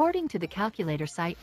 According to the calculator site,